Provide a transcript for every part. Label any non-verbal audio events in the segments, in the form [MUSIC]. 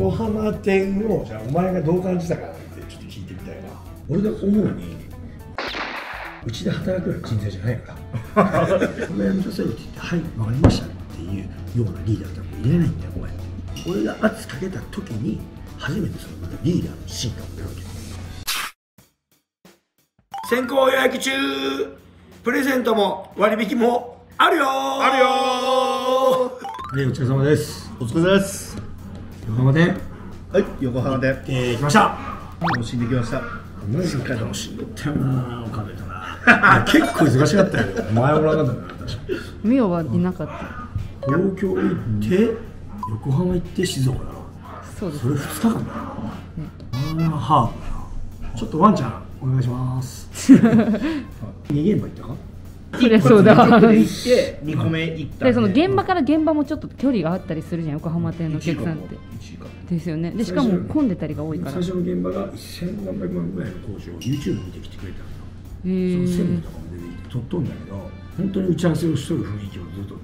横浜店をじゃあお前がどう感じたかなってちょっと聞いてみたいな。俺が思うにうちで働くような人材じゃないか。ら [LAUGHS] これやめなさいって言ってはい分かりましたっていうようなリーダーって入れないんだよお前俺が圧かけた時に初めてそのまたリーダーの進化を出るわけ。先行予約中プレゼントも割引もあるよあるよはいお疲れ様です。お疲れ様です横浜店はい横浜で。えー、来ました。楽しんできました。マジか楽しんでったよな。岡部とな。[LAUGHS] 結構忙しかったよ。お前おらなかったな確かミオはいなかった。東京行って横浜行って静岡だろ。そうです。それ2日間だよ。ああハーブちょっとワンちゃんお願いします。2現場行ったか？そりゃそうだ。2で行って [LAUGHS] 2個目行ったんで。その現場から現場もちょっと距離があったりするじゃん横浜店のお客さんって。1時間ですよね。でしかも混んでたりが多いから。最初の現場が1000何百万ぐらい。の工事を YouTube 見てきてくれたのその専務ーとかも出てきて撮っとんだけど本当に打ち合わせをしとる雰囲気をずっと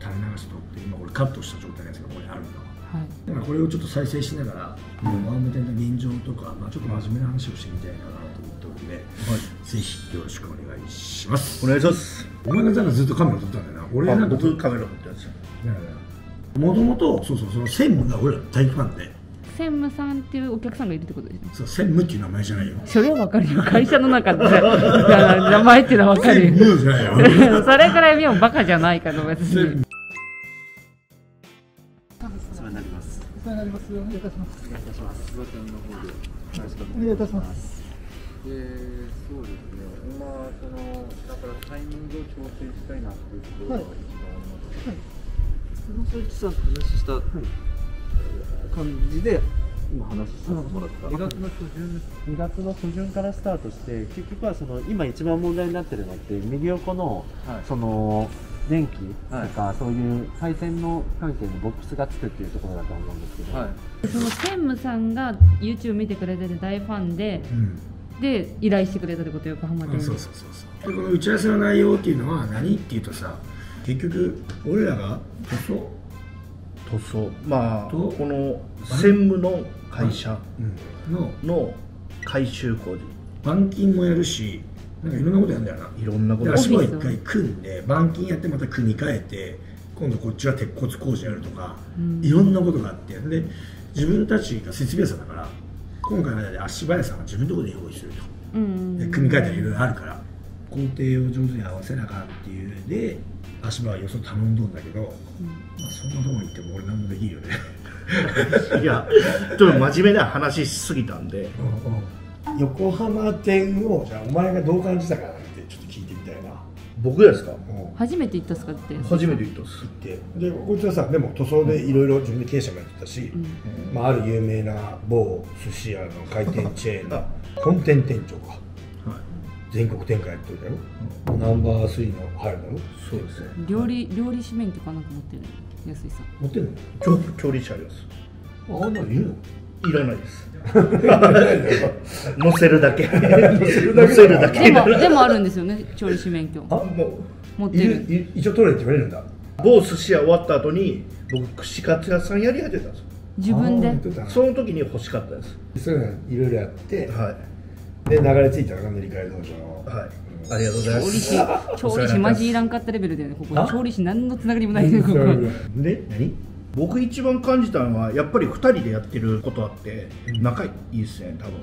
垂れ流しとって今これカットした状態のやつがここにあるんだわ。はい。だからこれをちょっと再生しながら、ワーム店の現状とか、まあ、ちょっと真面目な話をしてみたいかなと思っておるので、ぜひよろしくお願いします。お願いします。お前がだからずっとカメラ撮ったんだよな。俺あなんか僕カメラ持ってますもともとそうそうその専務が俺ら大ファンで。専務さんっていうお客さんがいるってことですね。そう専務っていう名前じゃないよ。それはわかるよ会社の中で [LAUGHS] 名前っていうのはわかる専よ務じゃないよ。[LAUGHS] それくらいミオバカじゃないから別専にお願いいたします。お願いいたします。お願いいたします。お願いいたします。えー、そうですね。今そのだからタイミングを調整したいなっていうところが一番あります。はい。そのさんと話した感じで今話させてもらった。2月の初旬2月の初旬からスタートして結局はその今一番問題になってるのって右横の、はいその電気とはいか、そういう配線の関係にボックスがつくっていうところだと思うんですけど、はい。その専務さんが YouTube 見てくれてる大ファンでうんで依頼してくれたってこと横浜店に。そうそうそうそう。でこの打ち合わせの内容っていうのは何っていうとさ結局俺らが塗装？塗装。まあとこの専務の会社のの改修工事。板金もやるしなんかいろんなことやるんだよな。いろんなこと。で足場一回組んで板金やってまた組み替えて今度こっちは鉄骨工事やるとか、うん。いろんなことがあって。で自分たちが設備屋さんだから今回ので足場屋さんは自分のところで用意すると。うんで組み替えたりいろいろあるから。工程を上手に合わせなあかんっていうので足場はよそ頼んどんだけど、まあ、そんなところに行っても俺何もできるよね。[LAUGHS] いやちょっと真面目な話しすぎたんで。横浜店をじゃあお前がどう感じたか僕ですか？うん。初めて行ったっすかって。初めて言ったっす。ででこいつはさでも塗装でいろいろ自分で経営者もやってたし、まあ、ある有名な某寿司屋の回転チェーンの本店店長か。全国展開やってるだろ、ナンバー3の入るだろ？そうですね。料理料理師免許かなんか持ってる？安井さん。持ってんの？調調理師あります。ああんなのいるの？いらないです [LAUGHS] 乗せるだけ。乗せるだけでもでもあるんですよね調理師免許。あもい持ってる。一応取れって言われるんだ。う某寿司屋終わった後に僕串カツ屋さんやり始めたんですよ。自分で？その時に欲しかったです。そういうのいろいろやって、はで流れ着いたのが塗り替え道場いはい。ありがとうございます。調理師調理師マジいらんかったレベルだよねここ。あ？調理師何のつながりもないねここ。で何？僕一番感じたのはやっぱり2人でやってることあって仲いいですね多分。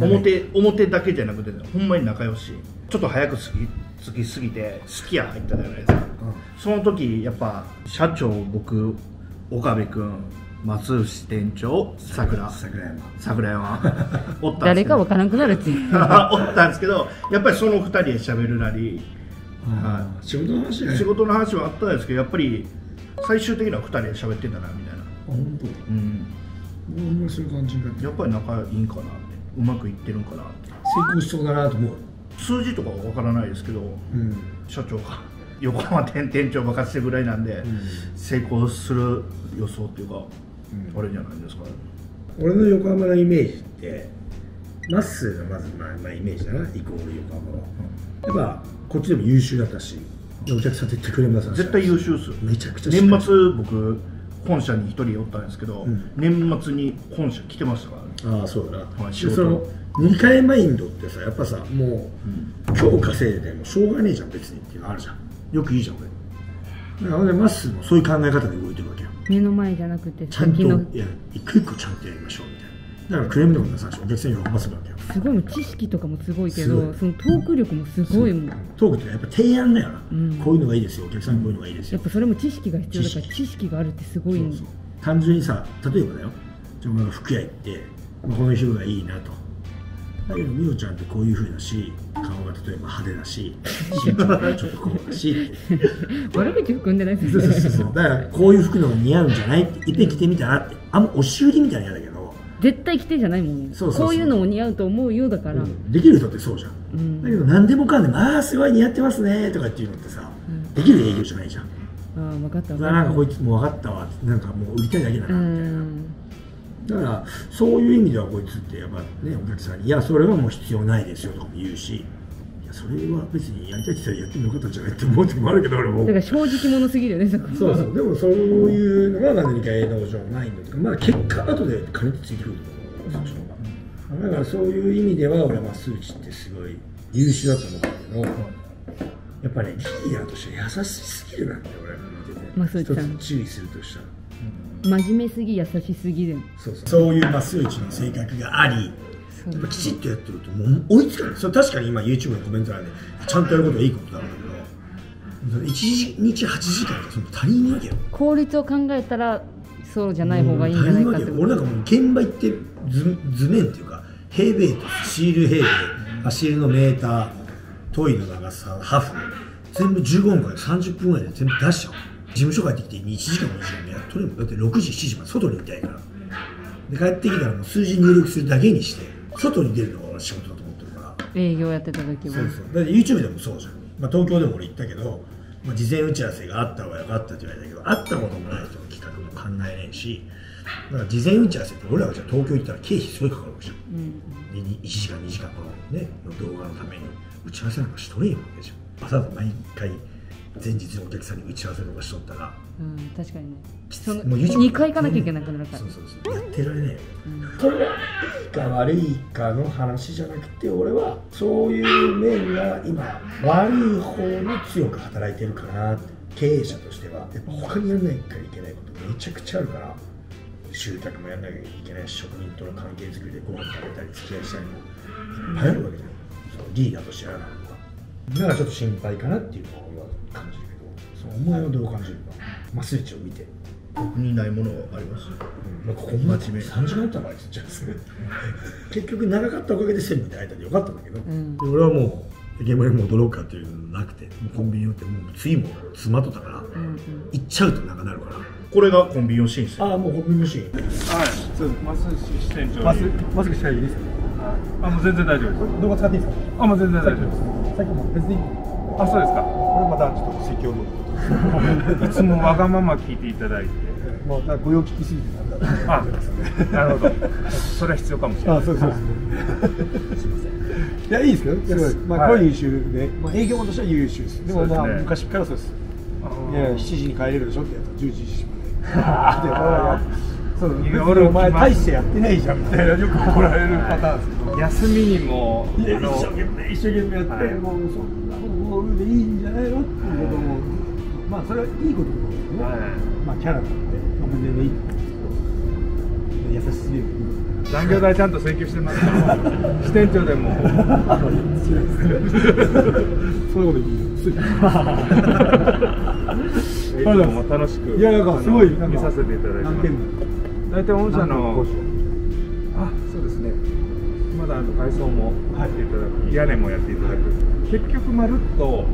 表表だけじゃなくてほんまに仲良し。ちょっと早く過ぎ過ぎすぎて好きや入ったじゃないですか、その時やっぱ社長僕岡部君松牛店長桜。桜山。桜山。[LAUGHS] おったんです誰けど。かわからなくなるっていう。[LAUGHS] おったんですけどやっぱりその2人で喋るなり、は仕事の話仕事の話はあったんですけどやっぱり最終的には2人で喋ってたなみたいな、あ本当？うん、俺もそういう感じになってやっぱり仲いいんかなってうまくいってるんかなって。成功しそうだなと思う。数字とかは分からないですけどうん。社長が横浜店店長任せてるぐらいなんで、成功する予想っていうか、あれじゃないですか。ね俺の横浜のイメージってまっすーがまずまあ、まあ、イメージだな。イコール横浜は。やっぱこっちでも優秀だったし。でお客さん絶対クレーム出さない絶対優秀っすよ。めちゃくちゃ年末僕本社に一人おったんですけど、うん。年末に本社来てましたからね。ああそうだな、はいでその塗り替えマインドってさやっぱさもう、今日稼いでもしょうがねえじゃん別にっていうのあるじゃん。よくいいじゃん俺。だから俺まっすーもそういう考え方で動いてるわけよ。目の前じゃなくてちゃんといや一個一個ちゃんとやりましょうみたいなだからクレームでもないしお客さんに喜ばせるわけよ。すごい知識とかもすごいけどそのトーク力もすごいもん。トークってやっぱ提案だよな、うん。こういうのがいいですよお客さんにこういうのがいいですよ。やっぱそれも知識が必要だから知識。があるってすごいん。そうそう。単純にさ例えばだよ。じゃあ服屋行って、まあ、この人がいいなと。だけど美桜ちゃんってこういうふうだし顔が例えば派手だし身長がちょっとこうだし。悪口含んでないですよねそうそうそう。だからこういう服の方が似合うんじゃないっていっぺん着てみたらって。あんま押し売りみたいなの嫌だけど、絶対着てじゃないもんね。こういうのも似合うと思うよだから、うん。できる人ってそうじゃん、うん。だけど何でもかんでもああすごい似合ってますねとかっていうのってさ、できる営業じゃないじゃん。ああ分かった分うわなんかこかっいつもう分かったわ。なんかもう売りたいだけだたうなみたいな、ん。だからそういう意味ではこいつってやっぱねお客さんに「いやそれはもう必要ないですよ」とかも言うし「いやそれは別にやりたいって言ったらやってもよかったんじゃない?」って思う時もあるけど俺も。だから正直者すぎるよね。そこそうそう。でもそういうのがまあ何か営農場ないのとかまあ結果後で金ってついてくると思う。そっちの方がだからそういう意味では俺はまあ数値ってすごい優秀だと思ったけどやっぱねリーダーとして優しすぎるなんて俺は見てて。一つ注意するとしたら。真面目すぎ優しすぎる。そうそう。そういうまあ数値の性格がありやっぱきちっとやってるともう追いつかない。それ確かに今 YouTube のコメント欄でちゃんとやることはいいことだろうけど1日8時間ってその足りんわけよ。効率を考えたらそうじゃない方がいいんじゃないかって俺なんかもう現場行って図図面っていうか平米とシール平米走りのメータートイの長さハフ全部15分から30分ぐらいで全部出しちゃう。事務所帰ってきて1時間も2時間もやっとるもん。だって6時7時まで外にいたいから。で帰ってきたらもう数字入力するだけにして外に出るのが俺仕事だと思ってるから。営業やってた時はそうそう。だって YouTube でもそうじゃん、まあ、東京でも俺行ったけど、まあ、事前打ち合わせがあった方がよかったって言われたけど会ったこともない人の企画も考えれんしだから事前打ち合わせって俺らがじゃあ東京行ったら経費すごいかかるわけじゃん。うんでに1時間2時間このねの動画のために打ち合わせなんかしとれんわけじゃん。わざわざ毎回前日のお客さんに打ち合わせとかしとったらうん確かにね。そのもう YouTube 2回行かなきゃいけなくなるから。そうそうそう。やってられない。よ、それがいいか悪いかの話じゃなくて俺はそういう面が今悪い方に強く働いてるかなって。経営者としては。やっぱ他にやらなきゃいけないことめちゃくちゃあるから。集客もやらなきゃいけないし職人との関係づくりでご飯食べたり付き合いしたりもいっぱいあるわけじゃん。そのリーダーとしてやらないのがだからちょっと心配かなっていうのは感じるけどそうお前はどう感じるかまあ数値を見て。僕にないものあります。まあ、ここまで3時間あったのあいつじゃあ結局長かったおかげで専務で会えたんでよかったんだけど、ん。で俺はもう現場に戻ろうかっていうのなくてもうコンビニ寄ってもう次も詰まっとったから、うんうん。行っちゃうと長なるから。これがコンビニのシーンですよ。ああもうコンビニのシーン。はい、そう。マス支店長に。マスマスクしたらいいですか？あ、もう全然大丈夫です。動画使っていいですか？あ、もう全然大丈夫です。さっきも別に。あ、そうですか。またちょっと説教のいつもわがまま聞いていただいて。もうなんかご用聞きすぎてあ、なるほど。[LAUGHS] それは必要かもしれない。あそうそういやいいですけどすごい。まあ、はい。これ優秀で、まあ、営業としては優秀です。でもまあ昔からそうです。いや7時に帰れるでしょってやつ10時まで。[LAUGHS] でそう俺お前ま大してやってないじゃんみたいなよく怒られるパターンですけど休みにも、一生懸命一生懸命やって、はいもうそんなボールでいいんじゃないのっていうこともまあそれはいいことなんですけどね、はいまあキャラなんでおめでとういいと思うんですけど優しすぎる残業代ちゃんと請求してます。支店長でも。そういう [LAUGHS] こと言う [LAUGHS] いつも楽しく。いやなんかすごい見させていただいてます大体御社の。あ、そうですね。まだあの改装もやっていただく、屋根もやっていただく。結局まるっと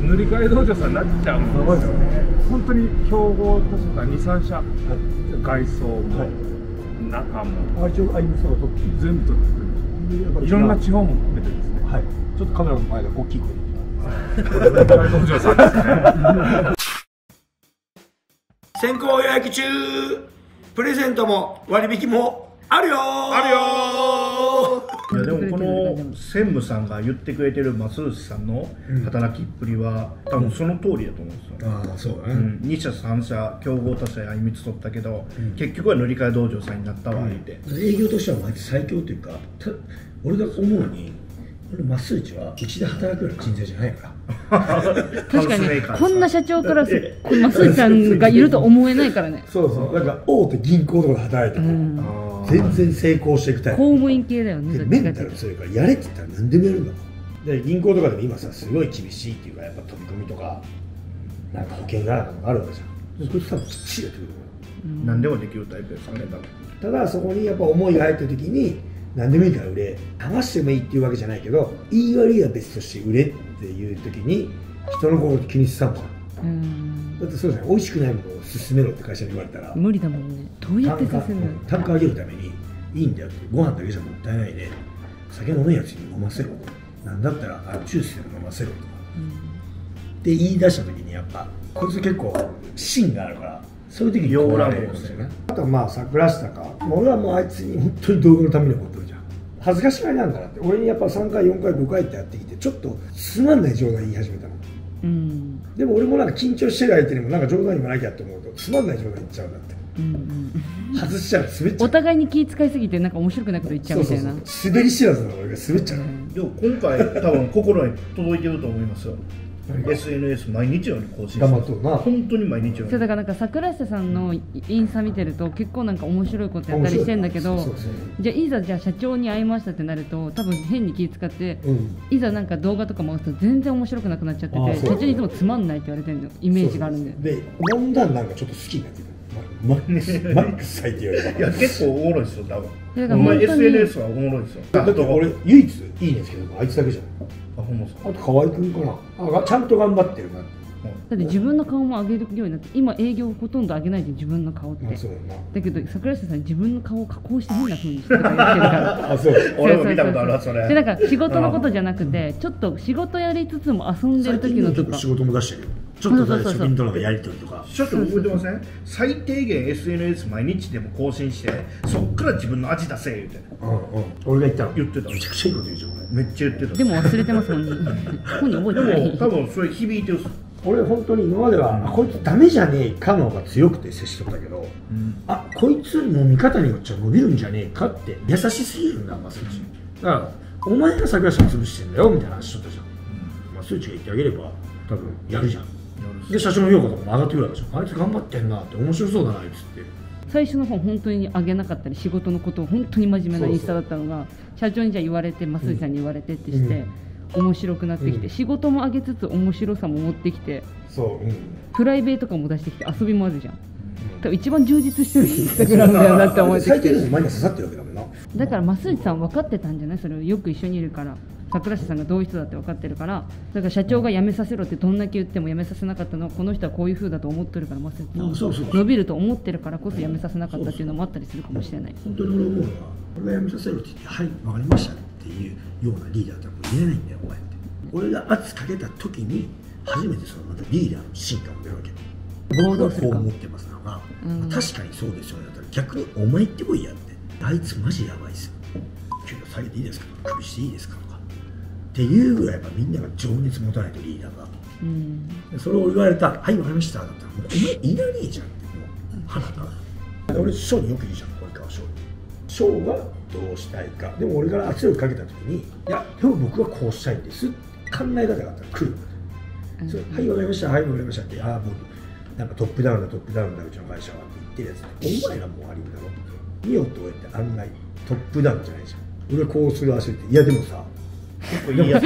塗り替え道場さんになっちゃうんですよね。本当に競合確か二三社、外装も、はい中もあ一応アイムスとか撮って全部取ってる。いろんな地方も含めてですね。はいちょっとカメラの前で大きい声で塗り替え道場さんですね。先行予約中プレゼントも割引もあるよあるよいやでもこの専務さんが言ってくれてる増内さんの働きっぷりは、多分その通りだと思うんですよ、ああそうだね、うん、2社3社競合他社へ歩みつとったけど、結局は塗り替え道場さんになったわ言うて、営業としては毎日最強というかた俺が思うに俺マスーチはうちで働くような人材じゃないから。確かにこんな社長からすこの増井さんがいると思えないからね。そうそう。なんか大手銀行とかで働いても、うん。全然成功していくタイプ公務員系だよね。メンタルそれからやれって言ったら何でもやるんだも。んで銀行とかでも今さすごい厳しいっていうかやっぱ飛び込みとかなんか保険があるとかあるわけじゃん。でもこいつ多分きっちりやってくる何でもできるタイプですかね多分。ただそこにやっぱ思いが入った時に何でもいいから売れ。話してもいいっていうわけじゃないけど言い悪いは別として売れっていう時に人の心気にしてたもん。だってそうじゃない。美味しくないものを勧めろって会社に言われたら無理だもんね。どうやって単価させるの単価上げるためにいいんだよって。ご飯だけじゃもったいないで酒飲めんやつに飲ませろ。なんだったらあジュースでも飲ませろとか。って言い出した時にやっぱこいつ結構芯があるからそういう時に洋乱暴られるんですよね。あとはまあ桜下か。俺はもうあいつに本当に道具のために思ってるじゃん。恥ずかしがりなんだなって。俺にやっぱ3回4回5回ってやってきてちょっとつまんない冗談言い始めたの。うん。でも俺もなんか緊張してる相手にもなんか冗談言わなきゃって思うとつまんない冗談言っちゃうんだって。うんうん。外しちゃう滑っちゃう。お互いに気遣いすぎてなんか面白くないこと言っちゃうみたいな。そうそうそう。滑り知らずの俺が滑っちゃう、でも今回多分心に届いてると思いますよ SNS 毎日のように更新して頑張っとるな。本当に毎日のよそうだからなんか桜下さんのインスタ見てると結構なんか面白いことやったりしてんだけどじゃあいざじゃあ社長に会いましたってなると多分変に気遣って、うん。いざなんか動画とか回すと全然面白くなくなっちゃっててあそう社長にいつもつまんないって言われてるのイメージがあるんででだんだんなんかちょっと好きになってくるママックスマックス最低よりいや結構おもろいですよ多分。だからお前本当に。SNS はおもろいですよ。だって俺唯一いいねつけどあいつだけじゃん。あほんまですか？あと河合君かな。あがちゃんと頑張ってるなって。だって自分の顔も上げるようになって今営業ほとんど上げないで自分の顔って。あそうだけど桜下さん自分の顔を加工して変な風にしてるから。[LAUGHS] あそう。[LAUGHS] 俺も見たことあるわそれ。でなんか仕事のことじゃなくてちょっと仕事やりつつも遊んでる時のとか。仕事も出してるよちょっとそうそうそうそう職人とのやり取りとか。ちょっと覚えてません？最低限 SNS 毎日でも更新してそっから自分の味出せ言うて。うんうん。俺が言ったの。言ってた。めちゃくちゃいいこと言うじゃん俺めっちゃ言ってた。でも忘れてますもんね。[LAUGHS] 本人覚えてなでもい多分それ響いてる俺本当に今までは、あこいつダメじゃねえかの方が強くて接しとったけど、あこいつの見方によっちゃ伸びるんじゃねえかって優しすぎるんだマスイチだからお前が桜下潰してんだよみたいな話しとったじゃん、マスイチが言ってあげれば多分やるじゃんで社長の評価とかも上がってくるわけでしょ。あいつ頑張ってんなって面白そうだなあいつって。最初の方本当に上げなかったり仕事のことを本当に真面目なインスタだったのが社長にじゃあ言われて増井さんに言われてってして、面白くなってきて、うん。仕事も上げつつ面白さも持ってきてそううん。プライベート感も出してきて遊びもあるじゃん。多分一番充実してるインスタグラムだよなって思えて最低きて。限お前には刺さってるわけだもんなだから増井さん分かってたんじゃない？それをよく一緒にいるから桜下さんがどういう人だって分かってるからだから社長が辞めさせろってどんだけ言っても辞めさせなかったのはこの人はこういう風だと思ってるから増井さん伸びると思ってるからこそ辞めさせなかったっていうのもあったりするかもしれない。本当に俺思うのは俺が辞めさせるって言ってはい分かりましたっていうようなリーダーってもう言えないんだよお前って。俺が圧かけた時に初めてそのまたリーダーの進化も出るわけ。僕はこう思ってますのが、うん。確かにそうですよね。だったら逆にお前行ってこいやって。あいつマジやばいっすよ。給料下げていいですか？首していいですか？っていうぐらいやっぱみんなが情熱持たないとリーダーが。うん。でそれを言われた「はいわかりました」だったらもうお前いらねえじゃんってもう花だ俺翔によく言うじゃん及川翔翔がどうしたいか。でも俺から圧力かけた時に「いやでも僕はこうしたいんです」考え方があったら来る。うん。それはいわかりましたはいわかりましたってああもうなんかトップダウンだトップダウンだうちの会社はって言ってるやつお前らもう悪いんだろミオと俺って案外トップダウンじゃないじゃん。俺こうする足って。いやでもさ結構いいやつ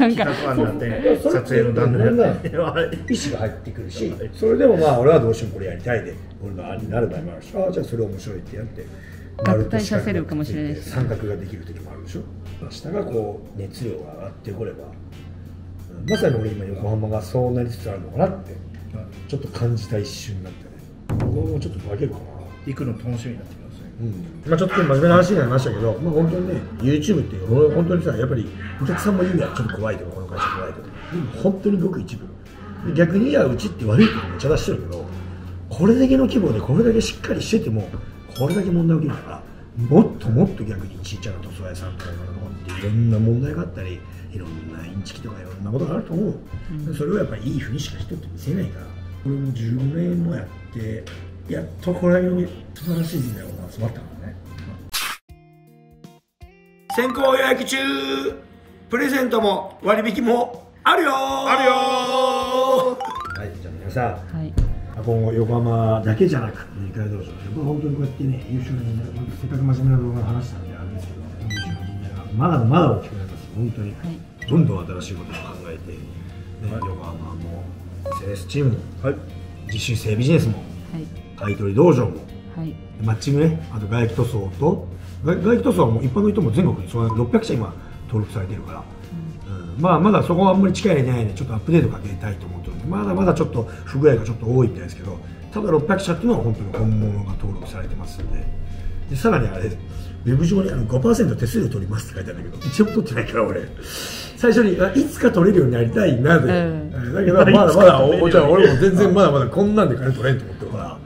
なんか。画案なんて撮影の段階で意思が入ってくるしそれでもまあ俺はどうしてもこれやりたいで。俺の案になる場合もあるしああじゃあそれ面白いってやって合体させるかもしれないし。三角ができる時もあるでしょ。下がこう熱量が上がってこればうんまさに俺今横浜がそうなりつつあるのかなって。ちょっと感じた一瞬になってね。僕もちょっと化けるかな。行くの楽しみになってきます。ねうん。まあ、ちょっと真面目な話になりましたけど、まあ、本当にね YouTube って俺本当にさやっぱりお客さんも言うやんちょっと怖いとかこの会社怖いとかでも本当にごく一部。逆にいやうちって悪いとこめっちゃ出してるけどこれだけの規模でこれだけしっかりしててもこれだけ問題起きるからもっともっと逆にちっちゃな塗装屋さんとかいろんなとこっていろんな問題があったりいろんなインチキとかいろんなことがあると思う、それをやっぱりいいふうにしか人って見せないから。これも15年もやってやっとこれだけの素晴らしい時代が集まったからね。先行予約中プレゼントも割引もあるよあるよはいじゃあ皆さん。はい。今後横浜だけじゃなく二階道場僕は本当にこうやってね優秀な人材せっかく真面目な動画を話したんであれですけど優秀な人材がまだまだ大きくなります。本当に、はい。どんどん新しいことを考えて、ね横浜も SNS チームも、実習生ビジネスもはい買い取り道場も。はい。マッチングね。あと外気塗装と。外外気塗装はもう一般の人も全国にその600社今登録されてるから、うん。まあまだそこはあんまり力入れてないんでちょっとアップデートかけたいと思ってる。んでまだまだちょっと不具合がちょっと多いみたいですけどただ600社っていうのは本当に本物が登録されてますんで。でさらにあれウェブ上にあの5%手数料取りますって書いてあるんだけど一応取ってないから俺。最初にあいつか取れるようになりたいなで、うん。だけどまだまだおじゃあ俺も全然まだまだこんなんで金取れんと思ってるから、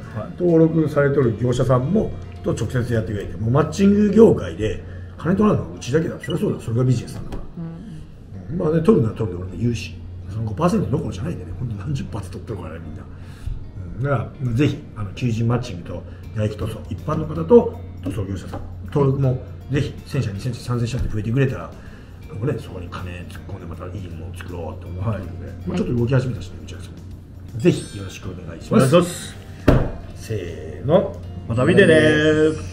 登録されてる業者さんもと直接やってくれてもうマッチング業界で金取らんのはうちだけだ。そりゃそうだ。それがビジネスなんだから、うん。まあね取るのは取るで俺も言うし。その5%どころじゃないんでね。本当何十発取ってるからねみんな、うん、だからまあぜひあの求人マッチングと大気塗装一般の方と塗装業者さん。登録もぜひ1000社2000社3000社って増えてくれたら僕ね、そこに金突っ込んでまたいいものを作ろうって思ってるので、まあ、ちょっと動き始めたしね、うちはそのぜひよろしくお願。いしますせーの。また見てね